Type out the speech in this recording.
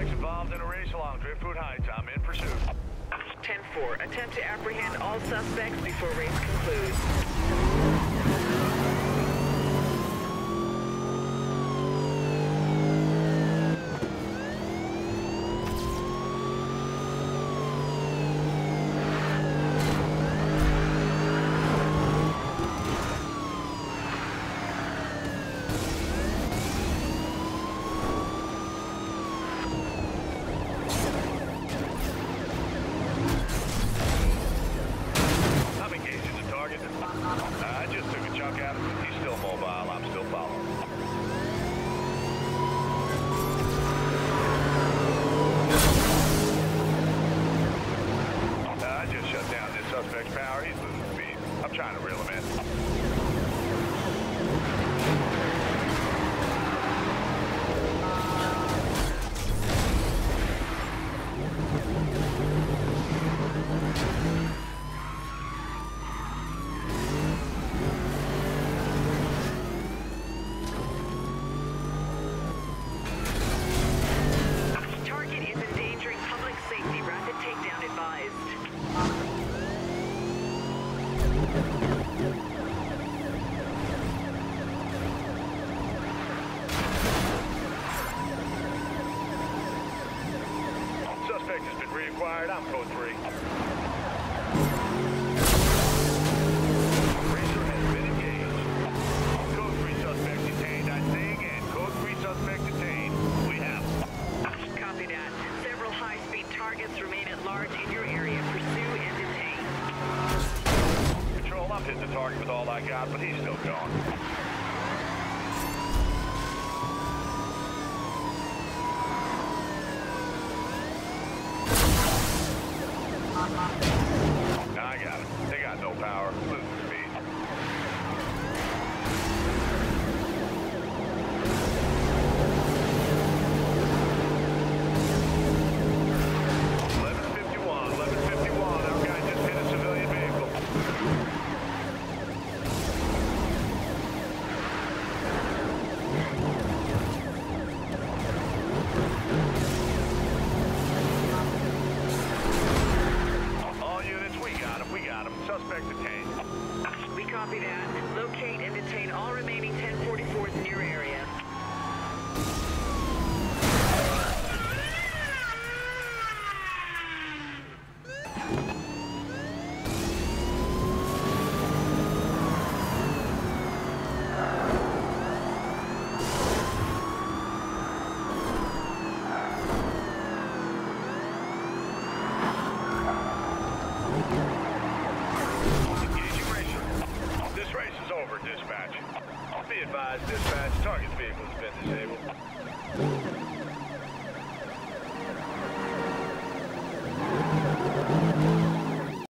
Suspects involved in a race along Driftwood Heights. I'm in pursuit. 10-4. Attempt to apprehend all suspects before race concludes. Trying to reel been reacquired. I'm code 3. Racer has been engaged. Code 3 suspect detained, I think, and code 3 suspect detained. We have him. Copy that. Several high-speed targets remain at large in your area. Pursue and detain. Control, I'm hitting the target with all I got, but he's still gone. I got him. They got no power. Suspect detained. We copy that. Locate and detain all remaining 1044s in your area. Advised, dispatch. Target's vehicle has been disabled.